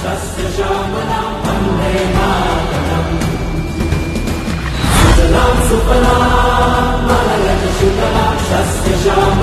शस्त्रशामलां वन्दे मातरम्। अन्ते सुपनात्मनय सुस्य शस्त्रशाम